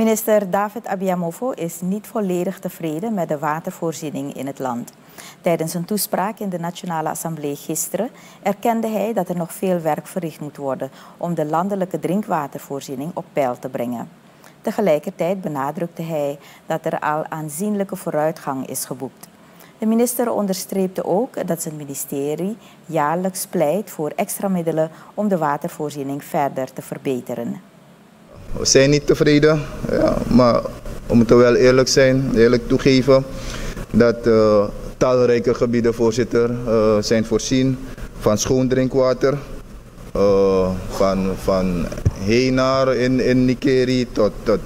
Minister David Abiamofo is niet volledig tevreden met de watervoorziening in het land. Tijdens een toespraak in de Nationale Assemblée gisteren erkende hij dat er nog veel werk verricht moet worden om de landelijke drinkwatervoorziening op peil te brengen. Tegelijkertijd benadrukte hij dat er al aanzienlijke vooruitgang is geboekt. De minister onderstreepte ook dat zijn ministerie jaarlijks pleit voor extra middelen om de watervoorziening verder te verbeteren. We zijn niet tevreden, ja, maar we moeten wel eerlijk zijn, eerlijk toegeven dat uh, talrijke gebieden, voorzitter, uh, zijn voorzien van schoon drinkwater. Uh, van, van Heenar in, in Nikeri tot, tot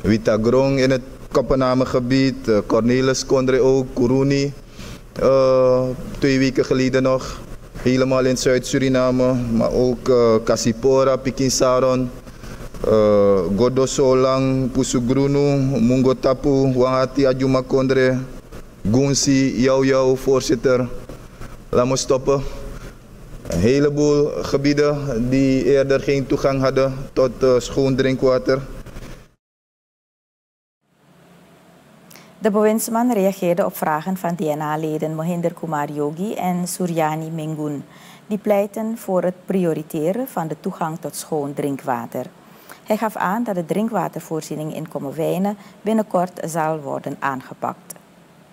Witagrong in het Kappenamengebied, uh, Cornelis Kondre ook, Kuruni. Twee weken geleden nog, helemaal in Zuid-Suriname, maar ook uh, Kasipora, Pikinsaron. Uh, Godo Solang, Pusugrunu, Mungo Tapu, Wangati Ajuma Kondre, Gunsi, jou jou, voorzitter. Laat me stoppen. Een heleboel gebieden die eerder geen toegang hadden tot uh, schoon drinkwater. De bewindsman reageerde op vragen van DNA-leden Mohinder Kumar Yogi en Suryani Mingun. Die pleiten voor het prioriteren van de toegang tot schoon drinkwater. Hij gaf aan dat de drinkwatervoorziening in Kommerwijnen binnenkort zal worden aangepakt.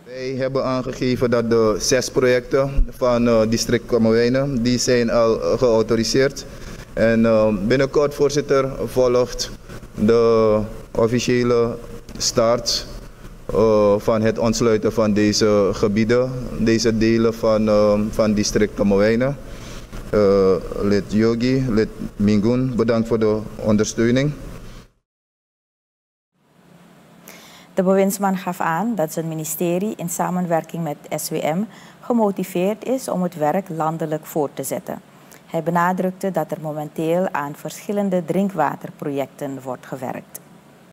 Wij hebben aangegeven dat de zes projecten van uh, district Kommerwijnen, die zijn al geautoriseerd. En uh, binnenkort, voorzitter, volgt de officiële start uh, van het ontsluiten van deze gebieden, deze delen van, uh, van district Kommerwijnen. Uh, lid Yogi, lid Mingun, bedankt voor de ondersteuning. De bewindsman gaf aan dat zijn ministerie in samenwerking met SWM gemotiveerd is om het werk landelijk voort te zetten. Hij benadrukte dat er momenteel aan verschillende drinkwaterprojecten wordt gewerkt.